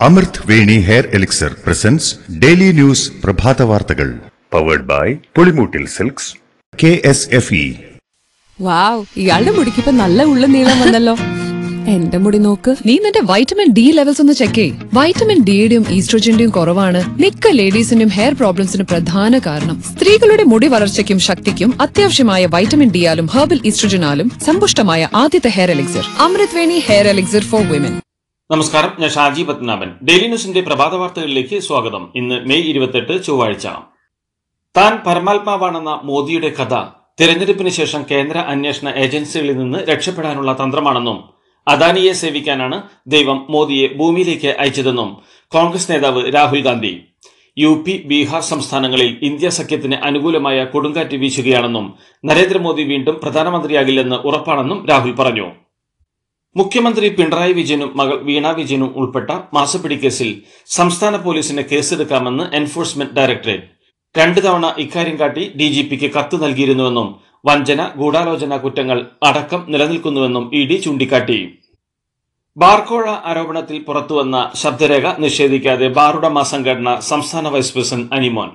Amrit Veni hair elixir presents daily news പ്രഭാത വാർത്തകൾ. Powered by Pulimoottil silks K S F E. Wow ഇയാളുടെ മുടിക്കിപ്പോ നല്ല ഉള്ള നീളം വന്നല്ലോ. എന്റെ മുടി നോക്ക് നീ നിന്റെ വൈറ്റമിൻ ഡി ലെവൽസ് ഒന്ന് ചെക്ക് ചെയ് വൈറ്റമിൻ ഡിയുടെയും ഈസ്ട്രോജന്റെയും കുറവാണ്. മിക്ക ലേഡീസിന്റെയും ഹെയർ പ്രോബ്ലംസിന് പ്രധാന കാരണം. സ്ത്രീകളുടെ മുടി വളർച്ചയ്ക്കും ശക്തിക്കും അത്യാവശ്യമായ വൈറ്റമിൻ ഡിയാലും ഹെർബൽ ഈസ്ട്രോജനാലും സമ്പുഷ്ടമായ ആദ്യത്തെ hair elixir Amrit Veni hair elixir for women നമസ്കാരം ഞാൻ ഷാജി പത്മനാഭൻ. ഡെയിലി ന്യൂസിന്റെ പ്രഭാത വാർത്തകളിലേക്ക് സ്വാഗതം. ഇന്ന് മെയ് ഇരുപത്തെട്ട് ചൊവ്വാഴ്ച. താൻ പരമാത്മാവാണെന്ന മോദിയുടെ കഥ തെരഞ്ഞെടുപ്പിന് ശേഷം കേന്ദ്ര അന്വേഷണ ഏജൻസികളിൽ നിന്ന് രക്ഷപ്പെടാനുള്ള തന്ത്രമാണെന്നും അദാനിയെ സേവിക്കാനാണ് ദൈവം മോദിയെ ഭൂമിയിലേക്ക് അയച്ചതെന്നും കോൺഗ്രസ് നേതാവ് രാഹുൽ ഗാന്ധി. യു പി ബീഹാർ സംസ്ഥാനങ്ങളിൽ ഇന്ത്യ സഖ്യത്തിന് അനുകൂലമായ കൊടുങ്കാറ്റ് വീശുകയാണെന്നും നരേന്ദ്രമോദി വീണ്ടും പ്രധാനമന്ത്രിയാകില്ലെന്ന് ഉറപ്പാണെന്നും രാഹുൽ പറഞ്ഞു. മുഖ്യമന്ത്രി പിണറായി വിജയനും മകൾ വീണ വിജയനും ഉൾപ്പെട്ട മാസപ്പിടി കേസിൽ സംസ്ഥാന പോലീസിന് കേസെടുക്കാമെന്ന് എൻഫോഴ്സ്മെന്റ് ഡയറക്ടറേറ്റ്. രണ്ടു തവണ ഇക്കാര്യം കാട്ടി ഡി ജി പിക്ക് കത്ത് നൽകിയിരുന്നുവെന്നും വഞ്ചന ഗൂഢാലോചന കുറ്റങ്ങൾ അടക്കം നിലനിൽക്കുന്നുവെന്നും ഇ ഡി ചൂണ്ടിക്കാട്ടി. ബാർക്കോഴ ആരോപണത്തിൽ പുറത്തുവന്ന ശബ്ദരേഖ നിഷേധിക്കാതെ ബാറുടമ സംഘടന സംസ്ഥാന വൈസ് പ്രസിഡന്റ് അനിമോൻ.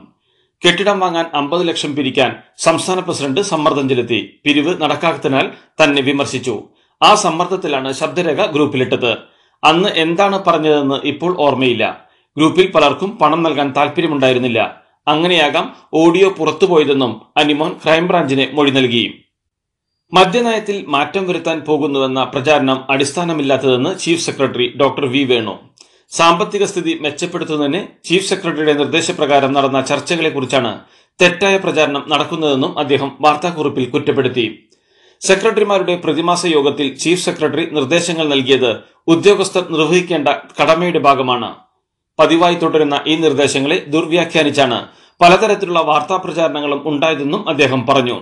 കെട്ടിടം വാങ്ങാൻ അമ്പത് ലക്ഷം പിരിക്കാൻ സംസ്ഥാന പ്രസിഡന്റ് സമ്മർദ്ദം ചെലുത്തി. പിരിവ് നടക്കാത്തതിനാൽ തന്നെ വിമർശിച്ചു. ആ സമ്മർദ്ദത്തിലാണ് ശബ്ദരേഖ ഗ്രൂപ്പിലിട്ടത്. അന്ന് എന്താണ് പറഞ്ഞതെന്ന് ഇപ്പോൾ ഓർമ്മയില്ല. ഗ്രൂപ്പിൽ പലർക്കും പണം നൽകാൻ താല്പര്യമുണ്ടായിരുന്നില്ല. അങ്ങനെയാകാം ഓഡിയോ പുറത്തുപോയതെന്നും അനിമോൻ ക്രൈംബ്രാഞ്ചിന് മൊഴി നൽകി. മദ്യനയത്തിൽ മാറ്റം വരുത്താൻ പോകുന്നുവെന്ന പ്രചാരണം അടിസ്ഥാനമില്ലാത്തതെന്ന് chief secretary doctor V Venu. സാമ്പത്തിക സ്ഥിതി മെച്ചപ്പെടുത്തുന്നതിന് ചീഫ് സെക്രട്ടറിയുടെ നിർദ്ദേശപ്രകാരം നടന്ന ചർച്ചകളെക്കുറിച്ചാണ് തെറ്റായ പ്രചാരണം നടക്കുന്നതെന്നും അദ്ദേഹം വാർത്താക്കുറിപ്പിൽ കുറ്റപ്പെടുത്തി. സെക്രട്ടറിമാരുടെ പ്രതിമാസ യോഗത്തിൽ ചീഫ് സെക്രട്ടറി നിർദ്ദേശങ്ങൾ നൽകിയത് ഉദ്യോഗസ്ഥർ നിർവഹിക്കേണ്ട കടമയുടെ ഭാഗമാണ്. പതിവായി തുടരുന്ന ഈ നിർദ്ദേശങ്ങളെ ദുർവ്യാഖ്യാനിച്ചാണ് പലതരത്തിലുള്ള വാർത്താ പ്രചാരണങ്ങളും ഉണ്ടായതെന്നും അദ്ദേഹം പറഞ്ഞു.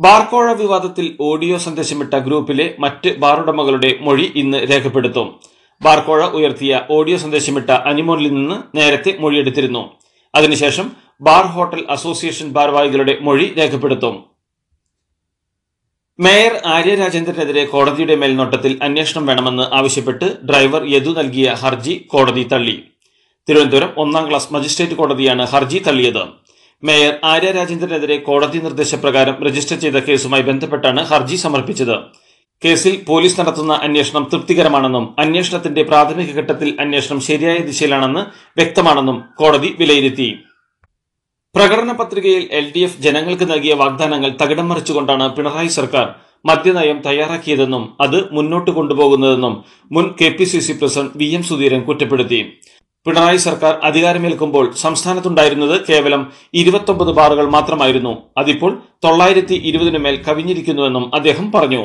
ബാർക്കോഴ വിവാദത്തിൽ ഓഡിയോ സന്ദേശമിട്ട ഗ്രൂപ്പിലെ മറ്റ് ബാറുടമകളുടെ മൊഴി ഇന്ന് രേഖപ്പെടുത്തും. ബാർക്കോഴ ഉയർത്തിയ ഓഡിയോ സന്ദേശമിട്ട അനിമോനിൽ നിന്ന് നേരത്തെ മൊഴിയെടുത്തിരുന്നു. അതിനുശേഷം ബാർ ഹോട്ടൽ അസോസിയേഷൻ ഭാരവാഹികളുടെ മൊഴി രേഖപ്പെടുത്തും. മേയർ ആര്യ രാജേന്ദ്രനെതിരെ കോടതിയുടെ മേൽനോട്ടത്തിൽ അന്വേഷണം വേണമെന്ന് ആവശ്യപ്പെട്ട് ഡ്രൈവർ യദു നൽകിയ ഹർജി കോടതി തള്ളി. തിരുവനന്തപുരം ഒന്നാം ക്ലാസ് മജിസ്ട്രേറ്റ് കോടതിയാണ് ഹർജി തള്ളിയത്. മേയർ ആര്യ രാജേന്ദ്രനെതിരെ കോടതി നിർദ്ദേശപ്രകാരം രജിസ്റ്റർ ചെയ്ത കേസുമായി ബന്ധപ്പെട്ടാണ് ഹർജി സമർപ്പിച്ചത്. കേസിൽ പോലീസ് നടത്തുന്ന അന്വേഷണം തൃപ്തികരമാണെന്നും അന്വേഷണത്തിന്റെ പ്രാഥമിക ഘട്ടത്തിൽ അന്വേഷണം ശരിയായ ദിശയിലാണെന്ന് വ്യക്തമാണെന്നും കോടതി വിലയിരുത്തി. പ്രകടന പത്രികയിൽ എൽ ഡി എഫ് ജനങ്ങൾക്ക് നൽകിയ വാഗ്ദാനങ്ങൾ തകിടം മറിച്ചുകൊണ്ടാണ് പിണറായി സർക്കാർ മദ്യനയം തയ്യാറാക്കിയതെന്നും അത് മുന്നോട്ട് കൊണ്ടുപോകുന്നതെന്നും മുൻ K P C C president V M Sudheeran കുറ്റപ്പെടുത്തി. പിണറായി സർക്കാർ അധികാരമേൽക്കുമ്പോൾ സംസ്ഥാനത്തുണ്ടായിരുന്നത് കേവലം ഇരുപത്തൊമ്പത് ബാറുകൾ മാത്രമായിരുന്നു. അതിപ്പോൾ തൊള്ളായിരത്തി ഇരുപതിനു മേൽ കവിഞ്ഞിരിക്കുന്നുവെന്നും അദ്ദേഹം പറഞ്ഞു.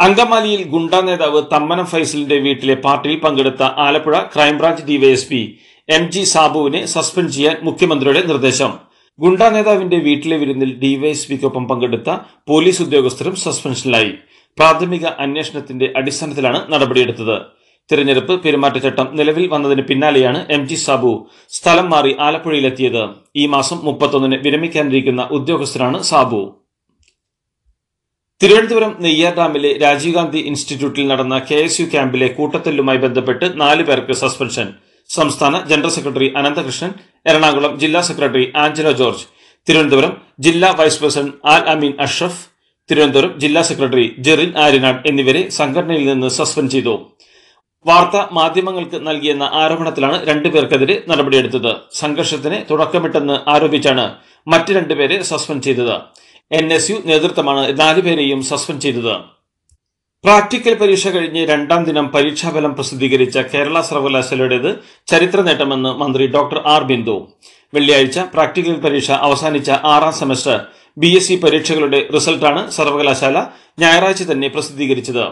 അങ്കമാലിയിൽ ഗുണ്ട നേതാവ് തമ്മനം ഫൈസലിന്റെ വീട്ടിലെ പാർട്ടിയിൽ പങ്കെടുത്ത Alappuzha crime branch DYSP M G സാബുവിനെ suspend ചെയ്യാൻ മുഖ്യമന്ത്രിയുടെ നിർദ്ദേശം. ഗുണ്ട നേതാവിന്റെ വീട്ടിലെ വിരുന്നിൽ ഡിവൈഎസ്പിക്കൊപ്പം പങ്കെടുത്ത പോലീസ് ഉദ്യോഗസ്ഥരും സസ്പെൻഷനിലായി. പ്രാഥമിക അന്വേഷണത്തിന്റെ അടിസ്ഥാനത്തിലാണ് നടപടിയെടുത്തത്. തിരഞ്ഞെടുപ്പ് പെരുമാറ്റച്ചട്ടം നിലവിൽ വന്നതിന് പിന്നാലെയാണ് എം ജി സാബു സ്ഥലം മാറി ആലപ്പുഴയിലെത്തിയത്. ഈ മാസം മുപ്പത്തൊന്നിന് വിരമിക്കാനിരിക്കുന്ന ഉദ്യോഗസ്ഥരാണ് സാബു. തിരുവനന്തപുരം നെയ്യാർ ഡാമിലെ രാജീവ് ഗാന്ധി ഇൻസ്റ്റിറ്റ്യൂട്ടിൽ നടന്ന കെ എസ് യു ക്യാമ്പിലെ കൂട്ടത്തല്ലുമായി ബന്ധപ്പെട്ട് നാല് പേർക്ക് സസ്പെൻഷൻ. സംസ്ഥാന ജനറൽ സെക്രട്ടറി അനന്തകൃഷ്ണൻ എറണാകുളം ജില്ലാ സെക്രട്ടറി ആഞ്ചലോ ജോർജ് തിരുവനന്തപുരം ജില്ലാ വൈസ് പ്രസിഡന്റ് ആൽ അമീൻ അഷ്റഫ് തിരുവനന്തപുരം ജില്ലാ സെക്രട്ടറി ജെറിൻ ആര്യനാട് എന്നിവരെ സംഘടനയിൽ നിന്ന് സസ്പെൻഡ് ചെയ്തു. വാർത്താ മാധ്യമങ്ങൾക്ക് നൽകിയെന്ന ആരോപണത്തിലാണ് രണ്ടുപേർക്കെതിരെ നടപടിയെടുത്തത്. സംഘർഷത്തിന് തുടക്കമിട്ടെന്ന് ആരോപിച്ചാണ് മറ്റ് രണ്ടുപേരെ സസ്പെൻഡ് ചെയ്തത്. എൻ എസ് യു നേതൃത്വമാണ് നാലുപേരെയും സസ്പെൻഡ് ചെയ്തത്. പ്രാക്ടിക്കൽ പരീക്ഷ കഴിഞ്ഞ് രണ്ടാം ദിനം പരീക്ഷാഫലം പ്രസിദ്ധീകരിച്ച കേരള സർവകലാശാലയുടേത് ചരിത്ര നേട്ടമെന്ന് മന്ത്രി ഡോക്ടർ ആർ ബിന്ദു. വെള്ളിയാഴ്ച പ്രാക്ടിക്കൽ പരീക്ഷ അവസാനിച്ച ആറാം സെമസ്റ്റർ ബി എസ് സി പരീക്ഷകളുടെ റിസൾട്ടാണ് സർവകലാശാല ഞായറാഴ്ച തന്നെ പ്രസിദ്ധീകരിച്ചത്.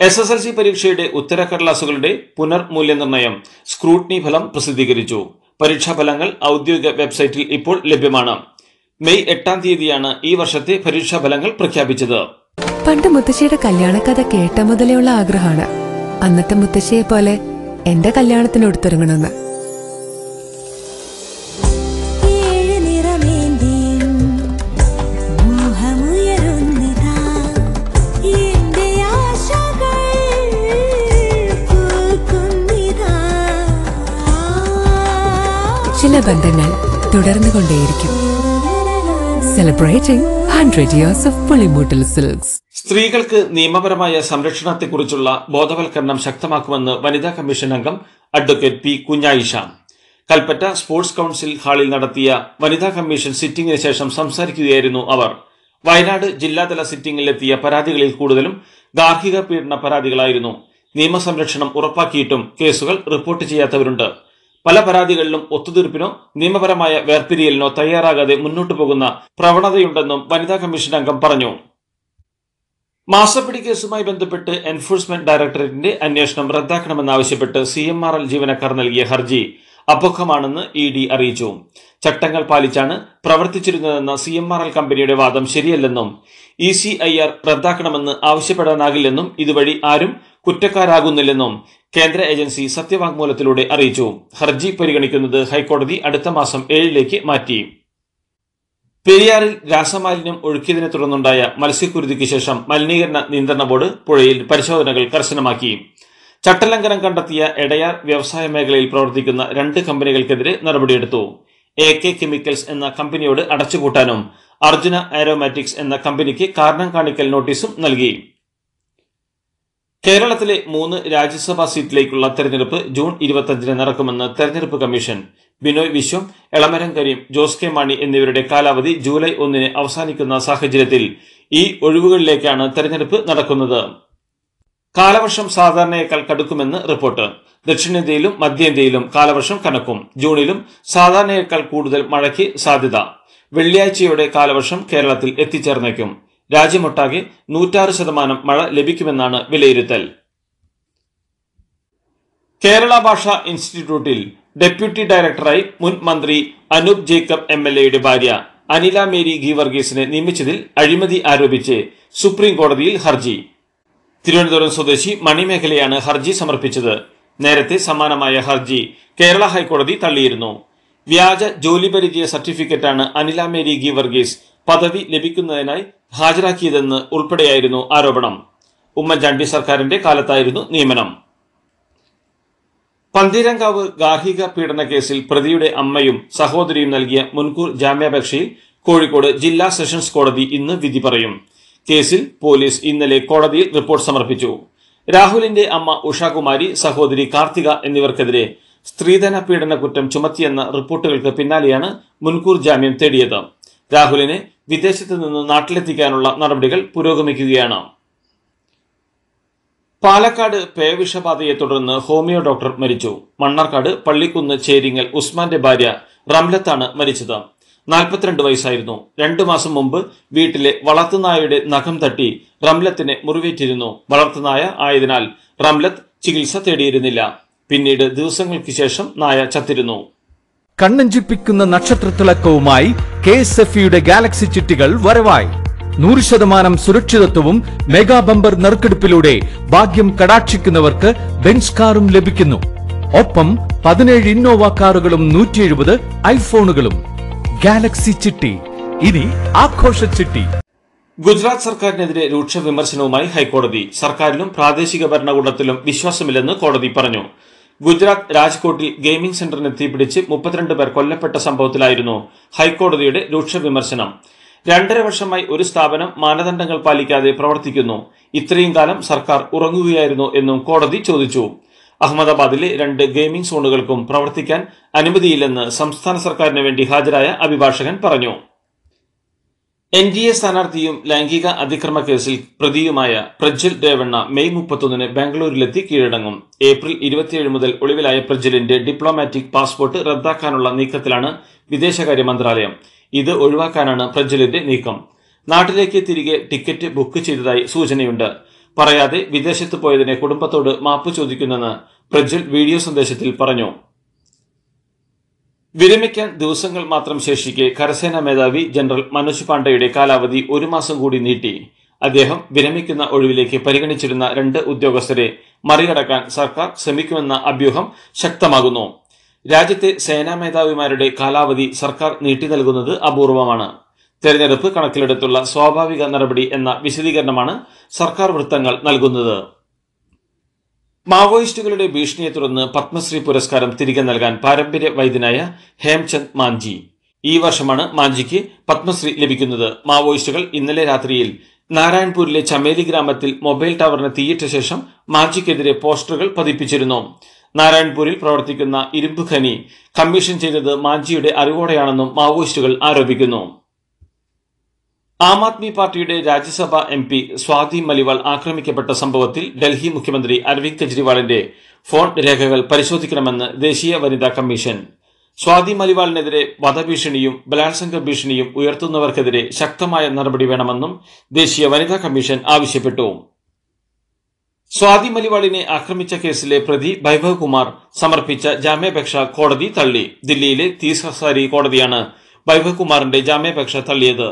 എസ് എസ് എൽ സി പരീക്ഷയുടെ ഉത്തരക്കടലാസുകളുടെ പുനർമൂല്യനിർണയം സ്ക്രൂട്ടിനി ഫലം പ്രസിദ്ധീകരിച്ചു. പരീക്ഷാഫലങ്ങൾ ഔദ്യോഗിക വെബ്സൈറ്റിൽ ഇപ്പോൾ ലഭ്യമാണ്. മെയ് എട്ടാം തീയതിയാണ് ഈ വർഷത്തെ പരീക്ഷാഫലങ്ങൾ പ്രഖ്യാപിച്ചത്. പണ്ട് മുത്തശ്ശിയുടെ കല്യാണക്കഥ കേട്ട മുതലെയുള്ള ആഗ്രഹമാണ്. അന്നത്തെ മുത്തശ്ശിയെ പോലെ എന്റെ കല്യാണത്തിന് എടുത്തിറങ്ങണമെന്ന്. ചില ബന്ധങ്ങൾ തുടർന്നുകൊണ്ടേയിരിക്കും. Celebrating hundred years of Pulimoottil silks സ്ത്രീകൾക്ക് നിയമപരമായ സംരക്ഷണത്തെക്കുറിച്ചുള്ള ബോധവൽക്കരണം ശക്തമാക്കുമെന്ന് വനിതാ കമ്മീഷൻ അംഗം advocate P Kunhayisha. Kalpetta sports council ഹാളിൽ നടത്തിയ വനിതാ കമ്മീഷൻ സിറ്റിംഗിന് ശേഷം സംസാരിക്കുകയായിരുന്നു അവർ. വയനാട് ജില്ലാതല സിറ്റിംഗിലെത്തിയ പരാതികളിൽ കൂടുതലും ഗാർഹിക പീഡന പരാതികളായിരുന്നു. നിയമസംരക്ഷണം ഉറപ്പാക്കിയിട്ടും കേസുകൾ റിപ്പോർട്ട് ചെയ്യാത്തവരുണ്ട്. പല പരാതികളിലും ഒത്തുതീർപ്പിനോ നിയമപരമായ വേർപിരിയലിനോ തയ്യാറാകാതെ മുന്നോട്ടു പോകുന്ന പ്രവണതയുണ്ടെന്നും വനിതാ കമ്മീഷൻ അംഗം പറഞ്ഞു. മാസപ്പിടി കേസുമായി ബന്ധപ്പെട്ട് എൻഫോഴ്സ്മെന്റ് ഡയറക്ടറേറ്റിന്റെ അന്വേഷണം റദ്ദാക്കണമെന്നാവശ്യപ്പെട്ട് സി എം ആർ എൽ ജീവനക്കാർ നൽകിയ ഹർജി അപക്വമാണെന്ന് ഇ ഡി അറിയിച്ചു. ചട്ടങ്ങൾ പാലിച്ചാണ് പ്രവർത്തിച്ചിരുന്നതെന്ന സി എം ആർ എൽ കമ്പനിയുടെ വാദം ശരിയല്ലെന്നും ഇ സി ഐ ആർ റദ്ദാക്കണമെന്ന് ആവശ്യപ്പെടാനാകില്ലെന്നും ഇതുവഴി ആരും കുറ്റക്കാരാകുന്നില്ലെന്നും കേന്ദ്ര ഏജൻസി സത്യവാങ്മൂലത്തിലൂടെ അറിയിച്ചു. ഹർജി പരിഗണിക്കുന്നത് ഹൈക്കോടതി അടുത്ത മാസം ഏഴിലേക്ക് മാറ്റി. പെരിയാറിൽ രാസമാലിന്യം ഒഴുക്കിയതിനെ തുടർന്നുണ്ടായ മത്സ്യക്കുരുതിക്ക് ശേഷം മലിനീകരണ നിയന്ത്രണ ബോർഡ് പുഴയിൽ പരിശോധനകൾ കർശനമാക്കി. ചട്ടലംഘനം കണ്ടെത്തിയ എടയാർ വ്യവസായ മേഖലയിൽ പ്രവർത്തിക്കുന്ന രണ്ട് കമ്പനികൾക്കെതിരെ നടപടിയെടുത്തു. എ കെ കെമിക്കൽസ് എന്ന കമ്പനിയോട് അടച്ചുപൂട്ടാനും അർജുന ആരോമാറ്റിക്സ് എന്ന കമ്പനിക്ക് കാരണം കാണിക്കൽ നോട്ടീസും നൽകി. കേരളത്തിലെ മൂന്ന് രാജ്യസഭാ സീറ്റിലേക്കുള്ള തെരഞ്ഞെടുപ്പ് ജൂൺ ഇരുപത്തഞ്ചിന് നടക്കുമെന്ന് തെരഞ്ഞെടുപ്പ് കമ്മീഷൻ. ബിനോയ് വിശ്വം എളമരം കരീം ജോസ് കെ മാണി എന്നിവരുടെ കാലാവധി ജൂലൈ ഒന്നിന് അവസാനിക്കുന്ന സാഹചര്യത്തിൽ ഈ ഒഴിവുകളിലേക്കാണ് തെരഞ്ഞെടുപ്പ് നടക്കുന്നത്. കാലവർഷം സാധാരണയേക്കാൾ കടുക്കുമെന്ന് റിപ്പോർട്ട്. ദക്ഷിണേന്ത്യയിലും മധ്യേന്ത്യയിലും കാലവർഷം കനക്കും. ജൂണിലും സാധാരണയേക്കാൾ കൂടുതൽ മഴയ്ക്ക് സാധ്യത. വെള്ളിയാഴ്ചയോടെ കാലവർഷം കേരളത്തിൽ എത്തിച്ചേർന്നേക്കും. രാജ്യമൊട്ടാകെ നൂറ്റാറ് ശതമാനം മഴ ലഭിക്കുമെന്നാണ് വിലയിരുത്തൽ. കേരള ഭാഷാ ഇൻസ്റ്റിറ്റ്യൂട്ടിൽ ഡെപ്യൂട്ടി ഡയറക്ടറായി മുൻ മന്ത്രി അനൂപ് ജേക്കബ് എം എൽ എയുടെ ഭാര്യ അനില മേരി ഗീവർഗീസിനെ നിയമിച്ചതിൽ അഴിമതി ആരോപിച്ച് സുപ്രീം കോടതിയിൽ ഹർജി. തിരുവനന്തപുരം സ്വദേശി മണിമേഖലയാണ് ഹർജി സമർപ്പിച്ചത്. നേരത്തെ സമാനമായ ഹർജി കേരള ഹൈക്കോടതി തള്ളിയിരുന്നു. വ്യാജ ജോലി പരിചയ സർട്ടിഫിക്കറ്റാണ് അനില മേരി ഗീവർഗീസ് പദവി ലഭിക്കുന്നതിനായി ഹാജരാക്കിയതെന്ന് ഉൾപ്പെടെയായിരുന്നു ആരോപണം. ഉമ്മൻചാണ്ടി സർക്കാരിന്റെ കാലത്തായിരുന്നു നിയമനം. പന്തീരങ്കാവ് ഗാർഹിക പീഡന കേസിൽ പ്രതിയുടെ അമ്മയും സഹോദരിയും നൽകിയ മുൻകൂർ ജാമ്യാപേക്ഷയിൽ കോഴിക്കോട് ജില്ലാ സെഷൻസ് കോടതി ഇന്ന് വിധി പറയും. കേസിൽ പോലീസ് ഇന്നലെ കോടതിയിൽ റിപ്പോർട്ട് സമർപ്പിച്ചു. രാഹുലിന്റെ അമ്മ ഉഷാകുമാരി സഹോദരി കാർത്തിക എന്നിവർക്കെതിരെ സ്ത്രീധന പീഡന കുറ്റം ചുമത്തിയെന്ന റിപ്പോർട്ടുകൾക്ക് പിന്നാലെയാണ് മുൻകൂർ ജാമ്യം തേടിയത്. രാഹുലിനെ വിദേശത്ത് നിന്ന് നാട്ടിലെത്തിക്കാനുള്ള നടപടികൾ പുരോഗമിക്കുകയാണ്. പാലക്കാട് പേവിഷബാധയെ തുടർന്ന് ഹോമിയോ ഡോക്ടർ മരിച്ചു. മണ്ണാർക്കാട് പള്ളിക്കുന്ന് ചേരിങ്ങൽ ഉസ്മാന്റെ ഭാര്യ റംലത്താണ് മരിച്ചത്. നാൽപ്പത്തിരണ്ട് വയസ്സായിരുന്നു. രണ്ടു മാസം മുമ്പ് വീട്ടിലെ വളർത്തുനായയുടെ നഖം തട്ടി റംലത്തിനെ മുറിവേറ്റിരുന്നു. വളർത്തുനായ ആയതിനാൽ റംലത്ത് ചികിത്സ തേടിയിരുന്നില്ല. പിന്നീട് ദിവസങ്ങൾക്ക് ശേഷം നായ ചത്തിരുന്നു. കണ്ണഞ്ചിപ്പിക്കുന്ന നക്ഷത്രത്തിളക്കവുമായി കെ എസ് എഫ് ഇയുടെ ഗാലക്സി ചിട്ടികൾ വരവായി. നൂറ് ശതമാനം സുരക്ഷിതത്വവും മെഗാ ബമ്പർ നറുക്കെടുപ്പിലൂടെ ഭാഗ്യം കടാക്ഷിക്കുന്നവർക്ക് ബെൻസ് കാറും ലഭിക്കുന്നു. ഒപ്പം പതിനേഴ് ഇന്നോവ കാറുകളും നൂറ്റി എഴുപത് ഐഫോണുകളും. ഗാലക്സി ചിട്ടി ഇനി ആഘോഷ ചിട്ടി. ഗുജറാത്ത് സർക്കാരിനെതിരെ രൂക്ഷ വിമർശനവുമായി ഹൈക്കോടതി. സർക്കാരിലും പ്രാദേശിക ഭരണകൂടത്തിലും വിശ്വാസമില്ലെന്ന് കോടതി പറഞ്ഞു. ഗുജറാത്ത് രാജ്കോട്ടിൽ ഗെയിമിംഗ് സെന്ററിന് തീപിടിച്ച് മുപ്പത്തിരണ്ട് പേർ കൊല്ലപ്പെട്ട സംഭവത്തിലായിരുന്നു ഹൈക്കോടതിയുടെ രൂക്ഷ വിമർശനം. രണ്ടര വർഷമായി ഒരു സ്ഥാപനം മാനദണ്ഡങ്ങൾ പാലിക്കാതെ പ്രവർത്തിക്കുന്നു. ഇത്രയും കാലം സർക്കാർ ഉറങ്ങുകയായിരുന്നു എന്നും കോടതി ചോദിച്ചു. അഹമ്മദാബാദിലെ രണ്ട് ഗെയിമിംഗ് സോണുകൾക്കും പ്രവർത്തിക്കാൻ അനുമതിയില്ലെന്ന് സംസ്ഥാന സർക്കാരിന് വേണ്ടി ഹാജരായ അഭിഭാഷകൻ പറഞ്ഞു. എൻ ഡി എ സ്ഥാനാർത്ഥിയും ലൈംഗിക അതിക്രമ കേസിൽ പ്രതിയുമായ പ്രജ്വൽ രേവണ്ണ മെയ് മുപ്പത്തൊന്നിന് ബാംഗ്ലൂരിലെത്തി കീഴടങ്ങും. ഏപ്രിൽ ഇരുപത്തിയേഴ് മുതൽ ഒളിവിലായ പ്രജ്വലിന്റെ ഡിപ്ലോമാറ്റിക് പാസ്പോർട്ട് റദ്ദാക്കാനുള്ള നീക്കത്തിലാണ് വിദേശകാര്യ മന്ത്രാലയം. ഇത് ഒഴിവാക്കാനാണ് പ്രജ്വലിന്റെ നീക്കം. നാട്ടിലേക്ക് തിരികെ ടിക്കറ്റ് ബുക്ക് ചെയ്തതായി സൂചനയുണ്ട്. പറയാതെ വിദേശത്ത് പോയതിനെ കുടുംബത്തോട് മാപ്പ് ചോദിക്കുന്നെന്ന് പ്രജ്വൽ വീഡിയോ സന്ദേശത്തിൽ പറഞ്ഞു. വിരമിക്കാൻ ദിവസങ്ങൾ മാത്രം ശേഷിക്കെ കരസേനാ മേധാവി ജനറൽ മനോജ് പാണ്ഡെയുടെ കാലാവധി ഒരു മാസം കൂടി നീട്ടി. അദ്ദേഹം വിരമിക്കുന്ന ഒഴിവിലേക്ക് പരിഗണിച്ചിരുന്ന രണ്ട് ഉദ്യോഗസ്ഥരെ മറികടക്കാൻ സർക്കാർ ശ്രമിക്കുമെന്ന അഭ്യൂഹം ശക്തമാകുന്നു. രാജ്യത്തെ സേനാ മേധാവിമാരുടെ കാലാവധി സർക്കാർ നീട്ടി നൽകുന്നത് അപൂർവമാണ്. തെരഞ്ഞെടുപ്പ് കണക്കിലെടുത്തുള്ള സ്വാഭാവിക നടപടി എന്ന വിശദീകരണമാണ് സർക്കാർ വൃത്തങ്ങൾ നൽകുന്നത്. മാവോയിസ്റ്റുകളുടെ ഭീഷണിയെ തുടർന്ന് പത്മശ്രീ പുരസ്കാരം തിരികെ നൽകാൻ പാരമ്പര്യ വൈദ്യനായ ഹേംചന്ദ് മാഞ്ചി. ഈ വർഷമാണ് മാഞ്ചിക്ക് പത്മശ്രീ ലഭിക്കുന്നത്. മാവോയിസ്റ്റുകൾ ഇന്നലെ രാത്രിയിൽ നാരായൺപൂരിലെ ചമേലി ഗ്രാമത്തിൽ മൊബൈൽ ടവറിന് തീയിട്ട ശേഷം മാഞ്ചിക്കെതിരെ പോസ്റ്ററുകൾ പതിപ്പിച്ചിരുന്നു. നാരായൺപൂരിൽ പ്രവർത്തിക്കുന്ന ഇരുമ്പ് ഖനി കമ്മീഷൻ ചെയ്തത് മാഞ്ചിയുടെ അറിവോടെയാണെന്നും മാവോയിസ്റ്റുകൾ ആരോപിക്കുന്നു. ആം ആദ്മി പാർട്ടിയുടെ രാജ്യസഭാ എം പി സ്വാതി മലിവാൾ ആക്രമിക്കപ്പെട്ട സംഭവത്തിൽ ഡൽഹി മുഖ്യമന്ത്രി അരവിന്ദ് കെജ്രിവാളിന്റെ ഫോൺ രേഖകൾ പരിശോധിക്കണമെന്ന് ദേശീയ വനിതാ കമ്മീഷൻ. സ്വാതി മലിവാളിനെതിരെ വധഭീഷണിയും ബലാത്സംഗ ഭീഷണിയും ഉയർത്തുന്നവർക്കെതിരെ ശക്തമായ നടപടി വേണമെന്നും ദേശീയ വനിതാ കമ്മീഷൻ ആവശ്യപ്പെട്ടു. സ്വാതി മലിവാളിനെ ആക്രമിച്ച കേസിലെ പ്രതി വൈഭവ് കുമാർ സമർപ്പിച്ച ജാമ്യാപേക്ഷ കോടതി തള്ളി. ദില്ലിയിലെ തീസ് ഹസാരി കോടതിയാണ് വൈഭവ് കുമാറിന്റെ ജാമ്യാപേക്ഷ തള്ളിയത്.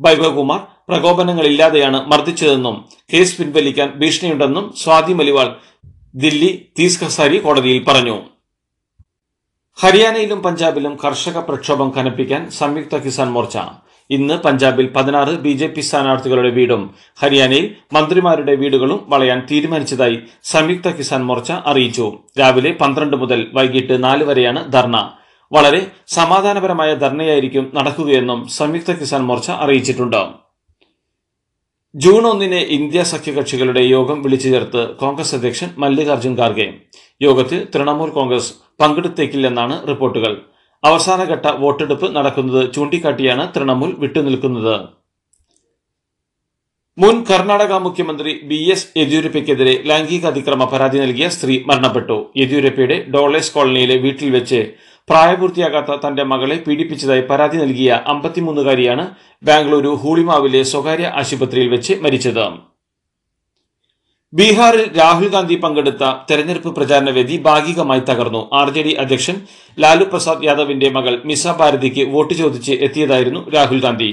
വൈഭവ് കുമാർ പ്രകോപനങ്ങളില്ലാതെയാണ് മർദ്ദിച്ചതെന്നും കേസ് പിൻവലിക്കാൻ ഭീഷണിയുണ്ടെന്നും സ്വാതി മലിവാൾ ദില്ലി തീസ് ഹസാരി കോടതിയിൽ പറഞ്ഞു. ഹരിയാനയിലും പഞ്ചാബിലും കർഷക പ്രക്ഷോഭം കനപ്പിക്കാൻ സംയുക്ത കിസാൻ മോർച്ച. ഇന്ന് പഞ്ചാബിൽ പതിനാറ് ബി ജെ പി സ്ഥാനാർത്ഥികളുടെ വീടും ഹരിയാനയിൽ മന്ത്രിമാരുടെ വീടുകളും വളയാൻ തീരുമാനിച്ചതായി സംയുക്ത കിസാൻ മോർച്ച അറിയിച്ചു. രാവിലെ പന്ത്രണ്ട് മുതൽ വൈകിട്ട് നാല് വരെയാണ് ധർണ. വളരെ സമാധാനപരമായ ധർണയായിരിക്കും നടക്കുകയെന്നും സംയുക്ത കിസാൻ മോർച്ച അറിയിച്ചിട്ടുണ്ട്. ജൂൺ ഒന്നിന് ഇന്ത്യ സഖ്യകക്ഷികളുടെ യോഗം വിളിച്ചു ചേർത്ത് കോൺഗ്രസ് അധ്യക്ഷൻ മല്ലികാർജുൻ ഖാർഗെ. യോഗത്തിൽ തൃണമൂൽ കോൺഗ്രസ് പങ്കെടുത്തേക്കില്ലെന്നാണ് റിപ്പോർട്ടുകൾ. അവസാനഘട്ട വോട്ടെടുപ്പ് നടക്കുന്നത് ചൂണ്ടിക്കാട്ടിയാണ് തൃണമൂൽ വിട്ടുനിൽക്കുന്നത്. മുൻ കർണാടക മുഖ്യമന്ത്രി ബി എസ് യെദ്യൂരപ്പയ്ക്കെതിരെ ലൈംഗിക അതിക്രമ പരാതി നൽകിയ സ്ത്രീ മരണപ്പെട്ടു. യെദ്യൂരപ്പയുടെ ഡോളേസ് കോളനിയിലെ വീട്ടിൽ വെച്ച് പ്രായപൂർത്തിയാകാത്ത തന്റെ മകളെ പീഡിപ്പിച്ചതായി പരാതി നൽകിയ അമ്പത്തിമൂന്നുകാരിയാണ് ബാംഗ്ലൂരു ഹൂളിമാവിലെ സ്വകാര്യ ആശുപത്രിയിൽ വെച്ച് മരിച്ചത്. ബീഹാറിൽ രാഹുൽ ഗാന്ധി പങ്കെടുത്ത തെരഞ്ഞെടുപ്പ് പ്രചാരണ വേദി ഭാഗികമായി തകർന്നു. ആർ ജെ ഡി അധ്യക്ഷൻ ലാലു പ്രസാദ് യാദവിന്റെ മകൾ മിസ ഭാരതിക്ക് വോട്ട് ചോദിച്ച് എത്തിയതായിരുന്നു രാഹുൽ ഗാന്ധി.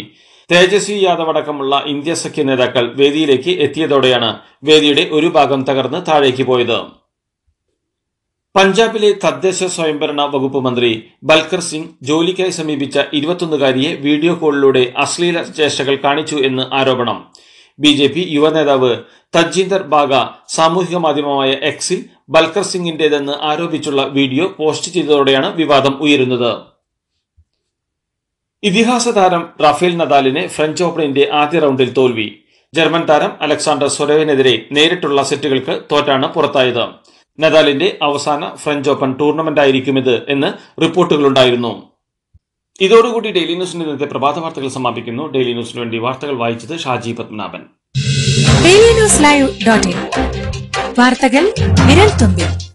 തേജസ്വി യാദവ് അടക്കമുള്ള ഇന്ത്യ സഖ്യ നേതാക്കൾ വേദിയിലേക്ക് എത്തിയതോടെയാണ് വേദിയുടെ ഒരു ഭാഗം തകർന്ന് താഴേക്ക് പോയത്. പഞ്ചാബിലെ തദ്ദേശ സ്വയംഭരണ വകുപ്പ് മന്ത്രി ബൽക്കർ സിംഗ് ജോലിക്കായി സമീപിച്ച ഇരുപത്തൊന്നുകാരിയെ വീഡിയോ കോളിലൂടെ അശ്ലീല ചേഷ്ടകൾ കാണിച്ചു എന്ന് ആരോപണം. ബി ജെ പി യുവനേതാവ് തജീന്ദർ ബാഗ സാമൂഹിക മാധ്യമമായ എക്സിൽ ബൽക്കർ സിംഗിന്റേതെന്ന് ആരോപിച്ചുള്ള വീഡിയോ പോസ്റ്റ് ചെയ്തതോടെയാണ് വിവാദം ഉയരുന്നത്. ഇതിഹാസ താരം റാഫേൽ നദാലിനെ ഫ്രഞ്ച് ഓപ്പണിന്റെ ആദ്യ റൗണ്ടിൽ തോൽവി. ജർമ്മൻ താരം അലക്സാണ്ടർ സൊരവിനെതിരെ നേരിട്ടുള്ള സെറ്റുകൾക്ക് തോറ്റാണ് പുറത്തായത്. നദാലിന്റെ അവസാന ഫ്രഞ്ച് ഓപ്പൺ ടൂർണമെന്റ് ആയിരിക്കും ഇത് എന്ന് റിപ്പോർട്ടുകളുണ്ടായിരുന്നു. ഇതോടുകൂടി ഡെയിലി ന്യൂസിന്റെ ഇന്നത്തെ പ്രഭാത വാർത്തകൾ സമാപിക്കുന്നു. ഡെയിലി ന്യൂസിന് വേണ്ടി വാർത്തകൾ വായിച്ചത് Shaji Padmanabhan. Daily news live dot in. വാർത്തകൾ വിരൽ തുമ്പിൽ.